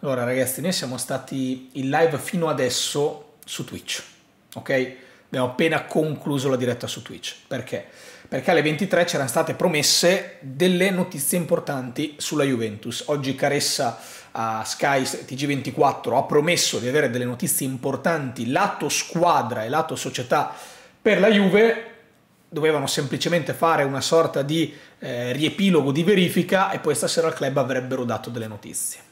Allora ragazzi, noi siamo stati in live fino adesso su Twitch, ok? Abbiamo appena concluso la diretta su Twitch. Perché? Perché alle 23 c'erano state promesse delle notizie importanti sulla Juventus. Oggi Caressa a Sky TG24 ha promesso di avere delle notizie importanti lato squadra e lato società per la Juve. Dovevano semplicemente fare una sorta di eh, riepilogo di verifica e poi stasera al club avrebbero dato delle notizie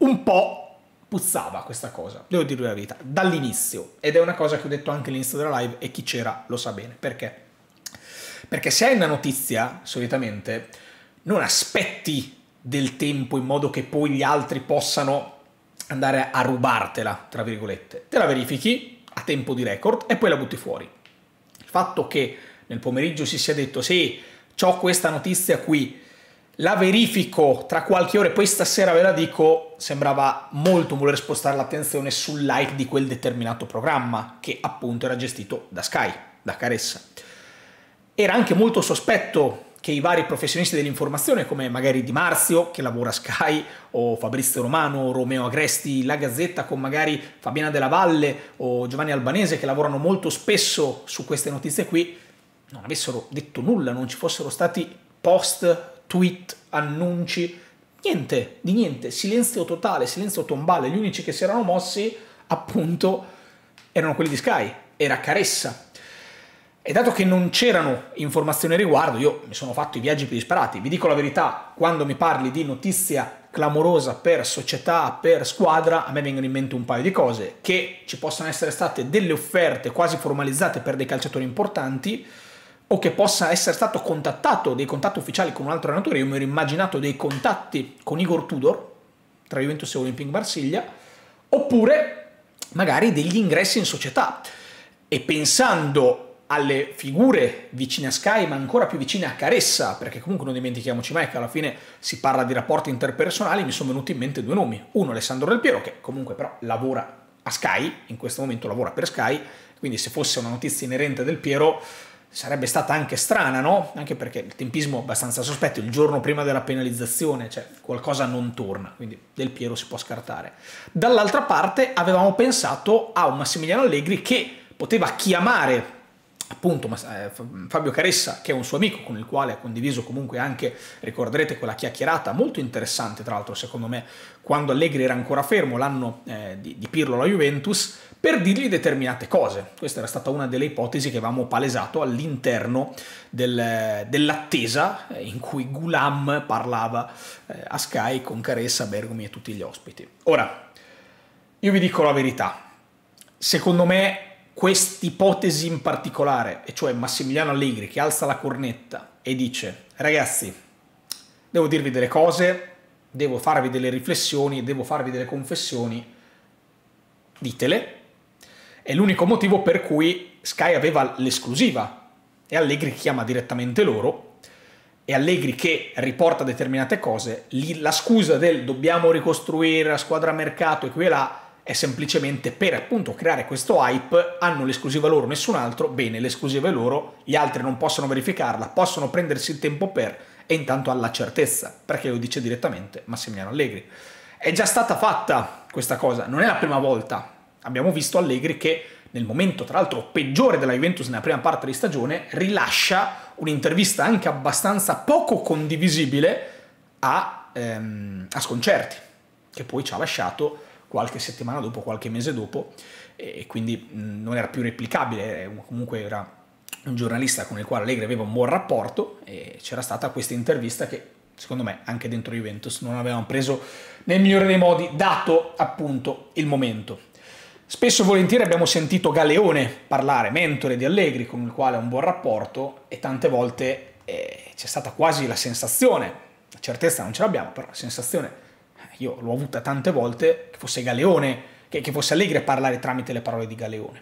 un po' puzzava questa cosa, devo dire la verità, dall'inizio. Ed è una cosa che ho detto anche all'inizio della live e chi c'era lo sa bene. Perché? Perché se hai una notizia, solitamente, non aspetti del tempo in modo che poi gli altri possano andare a rubartela, tra virgolette. Te la verifichi a tempo di record e poi la butti fuori. Il fatto che nel pomeriggio si sia detto sì, ho questa notizia qui, la verifico tra qualche ora e poi stasera ve la dico, sembrava molto voler spostare l'attenzione sul like di quel determinato programma, che appunto era gestito da Sky, da Caressa. Era anche molto sospetto che i vari professionisti dell'informazione, come magari Di Marzio, che lavora a Sky, o Fabrizio Romano, Romeo Agresti, La Gazzetta, con magari Fabiana Della Valle o Giovanni Albanese, che lavorano molto spesso su queste notizie qui, non avessero detto nulla, non ci fossero stati post tweet, annunci, niente, di niente, silenzio totale, silenzio tombale, gli unici che si erano mossi appunto erano quelli di Sky, era Caressa. E dato che non c'erano informazioni a riguardo, io mi sono fatto i viaggi più disparati. Vi dico la verità, quando mi parli di notizia clamorosa per società, per squadra, a me vengono in mente un paio di cose, che ci possono essere state delle offerte quasi formalizzate per dei calciatori importanti, o che possa essere stato contattato, dei contatti ufficiali con un altro allenatore, io mi ero immaginato dei contatti con Igor Tudor, tra Juventus e Olympique Marsiglia, oppure magari degli ingressi in società. E pensando alle figure vicine a Sky, ma ancora più vicine a Caressa, perché comunque non dimentichiamoci mai che alla fine si parla di rapporti interpersonali, mi sono venuti in mente due nomi. Uno Alessandro Del Piero, che comunque però lavora a Sky, in questo momento lavora per Sky, quindi se fosse una notizia inerente Del Piero sarebbe stata anche strana, no? Anche perché il tempismo è abbastanza sospetto, il giorno prima della penalizzazione, cioè qualcosa non torna, quindi Del Piero si può scartare. Dall'altra parte avevamo pensato a un Massimiliano Allegri che poteva chiamare appunto eh, Fabio Caressa, che è un suo amico con il quale ha condiviso comunque anche, ricorderete, quella chiacchierata molto interessante, tra l'altro secondo me, quando Allegri era ancora fermo l'anno eh, di, di Pirlo alla Juventus, per dirgli determinate cose. Questa era stata una delle ipotesi che avevamo palesato all'interno del, dell'attesa eh, in cui Gulam parlava eh, a Sky con Caressa, Bergomi e tutti gli ospiti. Ora, io vi dico la verità. Secondo me quest'ipotesi in particolare, e cioè Massimiliano Allegri che alza la cornetta e dice ragazzi, devo dirvi delle cose, devo farvi delle riflessioni, devo farvi delle confessioni, ditele, è l'unico motivo per cui Sky aveva l'esclusiva e Allegri chiama direttamente loro e Allegri che riporta determinate cose, la scusa del dobbiamo ricostruire la squadra mercato e qui e là è semplicemente per appunto creare questo hype, hanno l'esclusiva loro, nessun altro, bene, l'esclusiva è loro, gli altri non possono verificarla, possono prendersi il tempo per e intanto alla certezza, perché lo dice direttamente Massimiliano Allegri. È già stata fatta questa cosa, non è la prima volta, abbiamo visto Allegri che nel momento tra l'altro peggiore della Juventus nella prima parte di stagione rilascia un'intervista anche abbastanza poco condivisibile a, ehm, a Sconcerti che poi ci ha lasciato qualche settimana dopo, qualche mese dopo e quindi non era più replicabile, comunque era un giornalista con il quale Allegri aveva un buon rapporto e c'era stata questa intervista che secondo me anche dentro Juventus non avevamo preso nel migliore dei modi dato appunto il momento. Spesso e volentieri abbiamo sentito Galeone parlare, mentore di Allegri, con il quale ha un buon rapporto, e tante volte eh, c'è stata quasi la sensazione, la certezza non ce l'abbiamo, però la sensazione, io l'ho avuta tante volte, che fosse Galeone, che, che fosse Allegri a parlare tramite le parole di Galeone.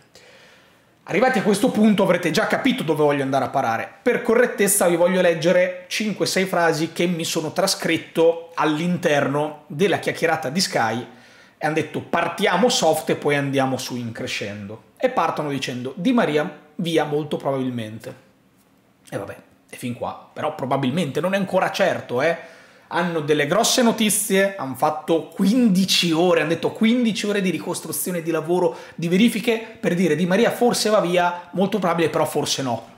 Arrivati a questo punto avrete già capito dove voglio andare a parare. Per correttezza vi voglio leggere 5-6 frasi che mi sono trascritto all'interno della chiacchierata di Sky e hanno detto partiamo soft e poi andiamo su in crescendo. E partono dicendo Di Maria via molto probabilmente. E vabbè, è fin qua. Però probabilmente non è ancora certo, eh. Hanno delle grosse notizie, hanno fatto 15 ore, hanno detto 15 ore di ricostruzione di lavoro, di verifiche per dire Di Maria forse va via, molto probabile però forse no.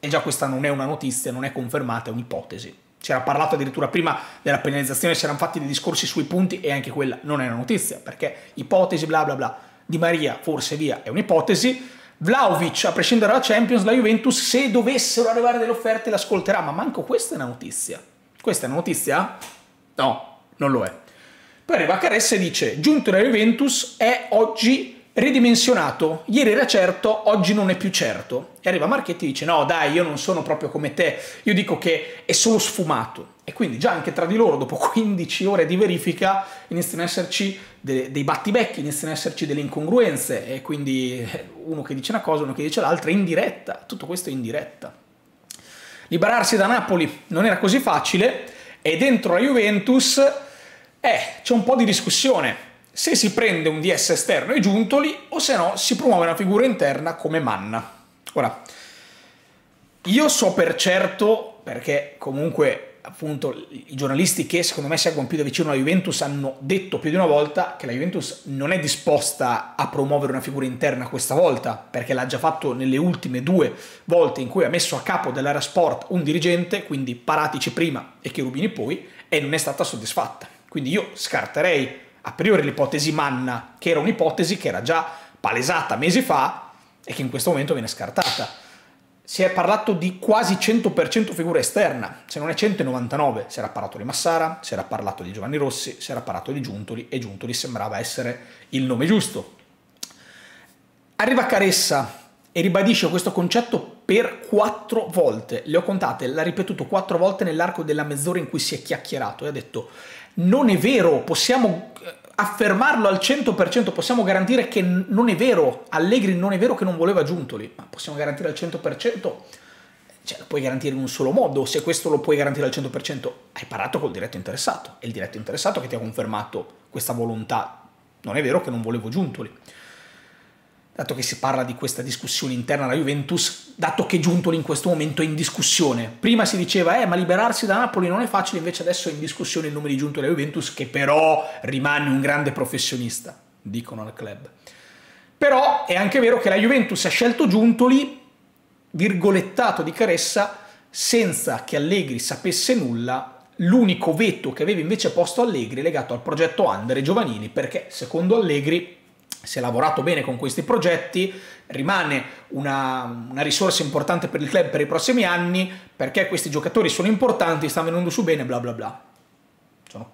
E già questa non è una notizia, non è confermata, è un'ipotesi. Si era parlato addirittura prima della penalizzazione, si erano fatti dei discorsi sui punti e anche quella non è una notizia, perché ipotesi bla bla bla. Di Maria forse via è un'ipotesi, Vlaovic, a prescindere dalla Champions, la Juventus, se dovessero arrivare delle offerte, l'ascolterà, ma manco questa è una notizia. Questa è una notizia? No, non lo è. Poi arriva Caressa e dice, giunto la Juventus è oggi ridimensionato, ieri era certo, oggi non è più certo. E arriva Marchetti e dice, no dai, io non sono proprio come te, io dico che è solo sfumato. E quindi già anche tra di loro, dopo 15 ore di verifica, iniziano ad esserci de- dei battibecchi, iniziano ad esserci delle incongruenze, e quindi eh, uno che dice una cosa, uno che dice l'altra, in diretta, tutto questo in diretta. Liberarsi da Napoli non era così facile, e dentro la Juventus, eh, c'è un po' di discussione. Se si prende un DS esterno e Giuntoli, o se no si promuove una figura interna come Manna. Ora, io so per certo, perché comunque appunto i giornalisti che secondo me seguono più da vicino la Juventus hanno detto più di una volta che la Juventus non è disposta a promuovere una figura interna questa volta, perché l'ha già fatto nelle ultime due volte in cui ha messo a capo dell'area sport un dirigente, quindi Paratici prima e Cherubini poi, e non è stata soddisfatta. Quindi io scarterei a priori l'ipotesi Manna, che era un'ipotesi che era già palesata mesi fa e che in questo momento viene scartata si è parlato di quasi 100% figura esterna, se non è 199, si era parlato di Massara, si era parlato di Giovanni Rossi, si era parlato di Giuntoli e Giuntoli sembrava essere il nome giusto. Arriva Caressa e ribadisce questo concetto per quattro volte, le ho contate, l'ha ripetuto quattro volte nell'arco della mezz'ora in cui si è chiacchierato e ha detto non è vero, possiamo affermarlo al 100%, possiamo garantire che non è vero, Allegri non è vero che non voleva Giuntoli, ma possiamo garantire al 100%, cioè lo puoi garantire in un solo modo, se questo lo puoi garantire al 100%, hai parlato col diretto interessato, è il diretto interessato che ti ha confermato questa volontà, non è vero che non volevo Giuntoli dato che si parla di questa discussione interna alla Juventus, dato che Giuntoli in questo momento è in discussione. Prima si diceva, eh, ma liberarsi da Napoli non è facile, invece adesso è in discussione il nome di Giuntoli alla Juventus, che però rimane un grande professionista, dicono al club. Però è anche vero che la Juventus ha scelto Giuntoli, virgolettato di Caressa, senza che Allegri sapesse nulla, l'unico veto che aveva invece posto Allegri è legato al progetto Under e giovanili, perché secondo Allegri si è lavorato bene con questi progetti, rimane una, una, risorsa importante per il club per i prossimi anni, perché questi giocatori sono importanti, stanno venendo su bene, bla bla bla. Sono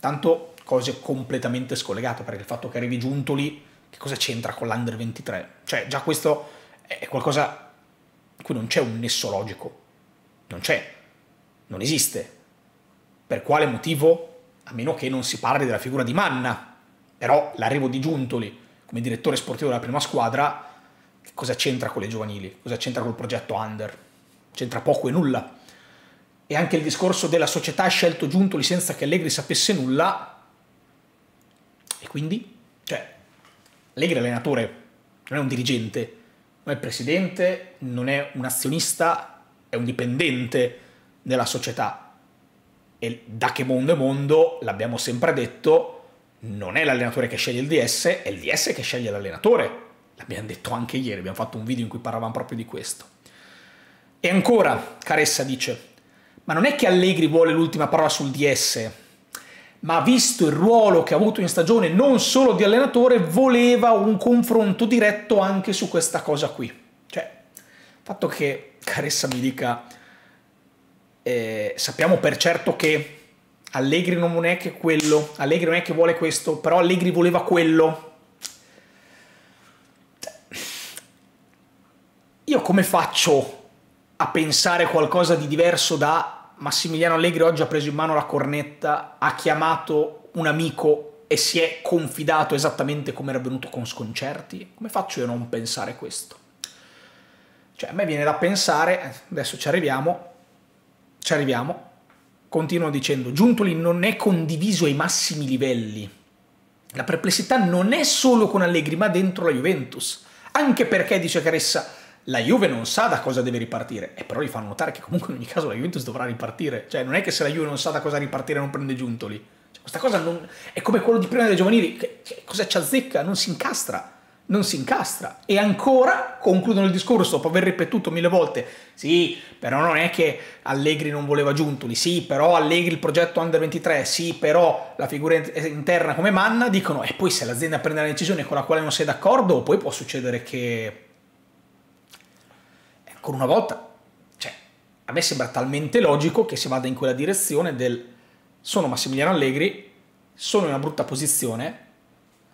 tanto cose completamente scollegate, perché il fatto che arrivi Giuntoli, che cosa c'entra con l'Under 23? Cioè, già questo è qualcosa cui non c'è un nesso logico, non c'è, non esiste. Per quale motivo? A meno che non si parli della figura di Manna, però l'arrivo di Giuntoli come direttore sportivo della prima squadra, cosa c'entra con le giovanili? Cosa c'entra col progetto Under? C'entra poco e nulla. E anche il discorso della società ha scelto Giuntoli senza che Allegri sapesse nulla. E quindi, cioè, Allegri è allenatore, non è un dirigente, non è presidente, non è un azionista, è un dipendente della società. E da che mondo è mondo, l'abbiamo sempre detto, non è l'allenatore che sceglie il DS, è il DS che sceglie l'allenatore. L'abbiamo detto anche ieri, abbiamo fatto un video in cui parlavamo proprio di questo. E ancora, Caressa dice, ma non è che Allegri vuole l'ultima parola sul DS, ma visto il ruolo che ha avuto in stagione non solo di allenatore, voleva un confronto diretto anche su questa cosa qui. Cioè, il fatto che Caressa mi dica, eh, sappiamo per certo che Allegri non è che quello, Allegri non è che vuole questo, però Allegri voleva quello. Io come faccio a pensare qualcosa di diverso da Massimiliano Allegri oggi ha preso in mano la cornetta, ha chiamato un amico e si è confidato esattamente come era venuto con sconcerti? Come faccio io a non pensare questo? Cioè, a me viene da pensare, adesso ci arriviamo, ci arriviamo, continuo dicendo, Giuntoli non è condiviso ai massimi livelli. La perplessità non è solo con Allegri, ma dentro la Juventus. Anche perché, dice Caressa, la Juve non sa da cosa deve ripartire, e però gli fanno notare che comunque in ogni caso la Juventus dovrà ripartire. Cioè, non è che se la Juve non sa da cosa ripartire non prende Giuntoli. Cioè, questa cosa non... è come quello di prima delle giovanili. Che, che cosa ci azzecca? Non si incastra. Non si incastra. E ancora concludono il discorso dopo aver ripetuto mille volte. Sì, però non è che Allegri non voleva Giuntoli. Sì, però Allegri il progetto Under 23. Sì, però la figura interna come Manna. Dicono, e poi se l'azienda prende la decisione con la quale non sei d'accordo, poi può succedere che ancora una volta, cioè, a me sembra talmente logico che si vada in quella direzione del sono Massimiliano Allegri, sono in una brutta posizione,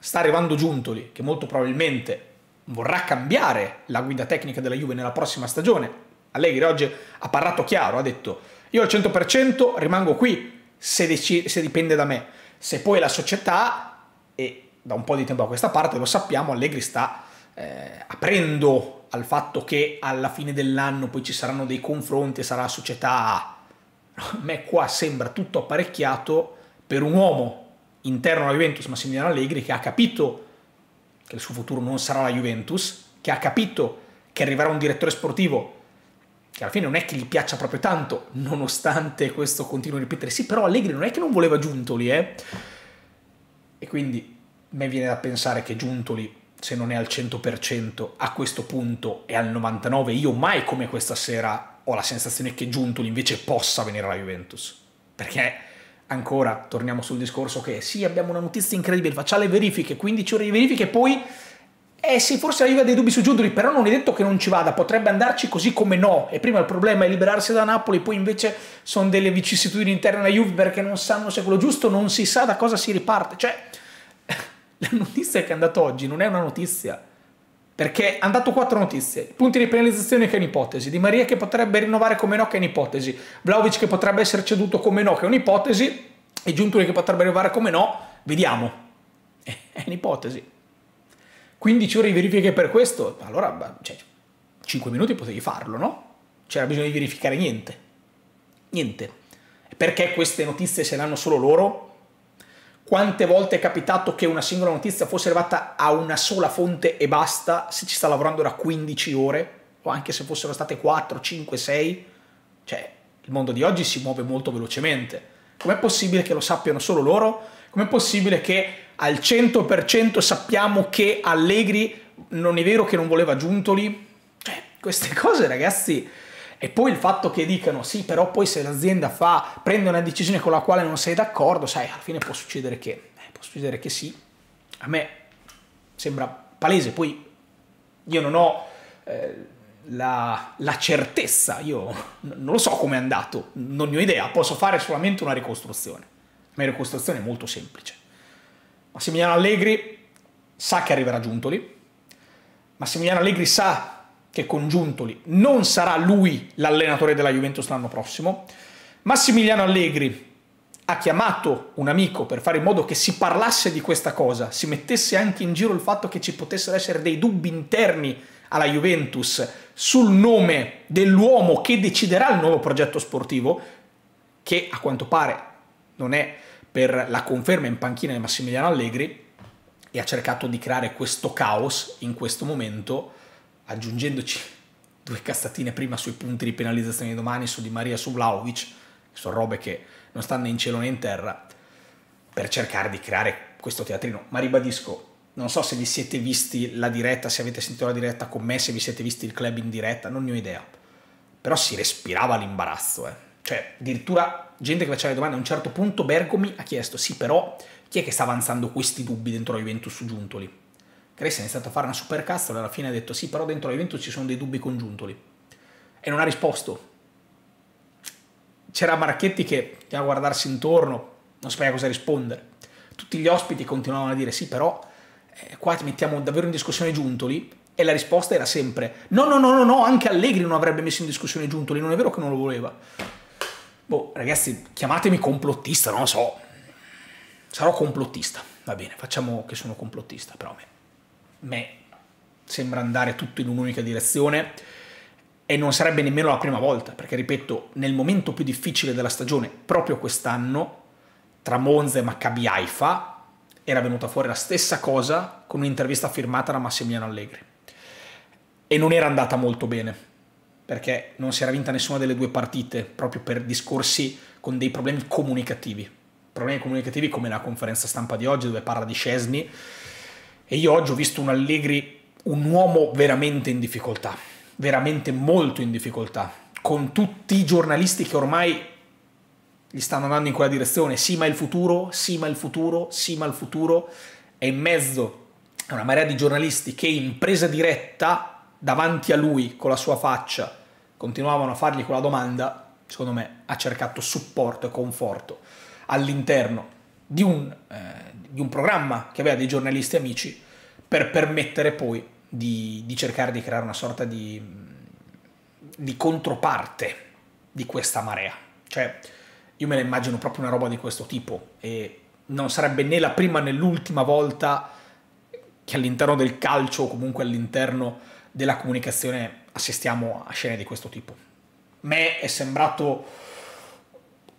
sta arrivando Giuntoli, che molto probabilmente vorrà cambiare la guida tecnica della Juve nella prossima stagione. Allegri oggi ha parlato chiaro, ha detto io al 100% rimango qui se, se dipende da me. Se poi la società, e da un po' di tempo a questa parte lo sappiamo, Allegri sta eh, aprendo al fatto che alla fine dell'anno poi ci saranno dei confronti sarà società A. A me qua sembra tutto apparecchiato per un uomo interno alla Juventus, Massimiliano Allegri, che ha capito che il suo futuro non sarà la Juventus, che ha capito che arriverà un direttore sportivo che alla fine non è che gli piaccia proprio tanto, nonostante questo continua a ripetere, sì, però Allegri non è che non voleva Giuntoli, eh? E quindi a me viene da pensare che Giuntoli se non è al 100% a questo punto è al 99%, io mai come questa sera ho la sensazione che Giuntoli invece possa venire alla Juventus. Perché ancora torniamo sul discorso che sì, abbiamo una notizia incredibile, facciamo le verifiche, 15 ore di verifiche, poi eh sì, forse ha dei dubbi su Giuntoli, però non è detto che non ci vada, potrebbe andarci così come no. E prima il problema è liberarsi da Napoli, poi invece sono delle vicissitudini interne alla Juve perché non sanno se è quello giusto, non si sa da cosa si riparte. Cioè, la notizia che è andata oggi non è una notizia, perché hanno dato quattro notizie. Punti di penalizzazione che è un'ipotesi, Di Maria che potrebbe rinnovare come no che è un'ipotesi, Vlaovic che potrebbe essere ceduto come no che è un'ipotesi, e Giuntoli che potrebbe arrivare come no, vediamo. È un'ipotesi. 15 ore di verifiche per questo, allora cioè, 5 minuti potevi farlo, no? C'era bisogno di verificare niente. Niente. Perché queste notizie se le hanno solo loro? Quante volte è capitato che una singola notizia fosse arrivata a una sola fonte e basta se ci sta lavorando da 15 ore o anche se fossero state 4, 5, 6 cioè il mondo di oggi si muove molto velocemente com'è possibile che lo sappiano solo loro? com'è possibile che al 100% sappiamo che Allegri non è vero che non voleva Giuntoli? cioè queste cose ragazzi e poi il fatto che dicano sì, però poi se l'azienda fa, prende una decisione con la quale non sei d'accordo, sai, alla fine può succedere che, eh, può succedere che sì. A me sembra palese, poi io non ho eh, la, la, certezza, io non lo so come è andato, non ne ho idea, posso fare solamente una ricostruzione. La ricostruzione è molto semplice. Massimiliano Allegri sa che arriverà Giuntoli, Massimiliano Allegri sa che con Giuntoli non sarà lui l'allenatore della Juventus l'anno prossimo. Massimiliano Allegri ha chiamato un amico per fare in modo che si parlasse di questa cosa, si mettesse anche in giro il fatto che ci potessero essere dei dubbi interni alla Juventus sul nome dell'uomo che deciderà il nuovo progetto sportivo, che a quanto pare non è per la conferma in panchina di Massimiliano Allegri, e ha cercato di creare questo caos in questo momento aggiungendoci due castatine prima sui punti di penalizzazione di domani su Di Maria su Vlaovic, che sono robe che non stanno né in cielo né in terra, per cercare di creare questo teatrino. Ma ribadisco, non so se vi siete visti la diretta, se avete sentito la diretta con me, se vi siete visti il club in diretta, non ne ho idea. Però si respirava l'imbarazzo, eh. Cioè, addirittura gente che faceva le domande, a un certo punto Bergomi ha chiesto, sì, però chi è che sta avanzando questi dubbi dentro la Juventus su Giuntoli? Cressi ha iniziato a fare una supercazzo e alla fine ha detto sì, però dentro l'evento ci sono dei dubbi congiuntoli. E non ha risposto. C'era Marchetti che a guardarsi intorno, non sapeva cosa rispondere. Tutti gli ospiti continuavano a dire sì, però eh, qua ti mettiamo davvero in discussione Giuntoli e la risposta era sempre no, no, no, no, no, anche Allegri non avrebbe messo in discussione Giuntoli, non è vero che non lo voleva. Boh, ragazzi, chiamatemi complottista, non lo so. Sarò complottista, va bene, facciamo che sono complottista, però a me me sembra andare tutto in un'unica direzione e non sarebbe nemmeno la prima volta, perché ripeto, nel momento più difficile della stagione, proprio quest'anno, tra Monza e Maccabi Haifa, era venuta fuori la stessa cosa con un'intervista firmata da Massimiliano Allegri. e non era andata molto bene, perché non si era vinta nessuna delle due partite, proprio per discorsi con dei problemi comunicativi. Problemi comunicativi come la conferenza stampa di oggi dove parla di Scesni e io oggi ho visto un Allegri, un uomo veramente in difficoltà, veramente molto in difficoltà, con tutti i giornalisti che ormai gli stanno andando in quella direzione, sì ma il futuro, sì ma il futuro, sì ma il futuro, e in mezzo a una marea di giornalisti che in presa diretta davanti a lui con la sua faccia continuavano a fargli quella domanda, secondo me ha cercato supporto e conforto all'interno di un, eh, di un programma che aveva dei giornalisti amici per permettere poi di, di cercare di creare una sorta di, di controparte di questa marea. Cioè, io me la immagino proprio una roba di questo tipo e non sarebbe né la prima né l'ultima volta che all'interno del calcio o comunque all'interno della comunicazione assistiamo a scene di questo tipo. A me è sembrato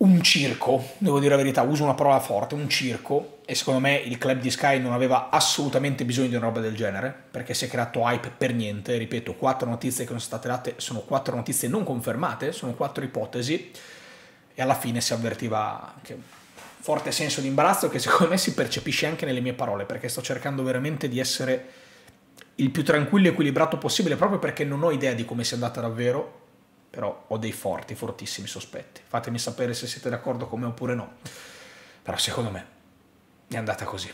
un circo, devo dire la verità, uso una parola forte, un circo, e secondo me il club di Sky non aveva assolutamente bisogno di una roba del genere, perché si è creato hype per niente, ripeto, quattro notizie che sono state date sono quattro notizie non confermate, sono quattro ipotesi, e alla fine si avvertiva anche un forte senso di imbarazzo che secondo me si percepisce anche nelle mie parole, perché sto cercando veramente di essere il più tranquillo e equilibrato possibile, proprio perché non ho idea di come sia andata davvero, però ho dei forti, fortissimi sospetti. Fatemi sapere se siete d'accordo con me oppure no. Però secondo me è andata così.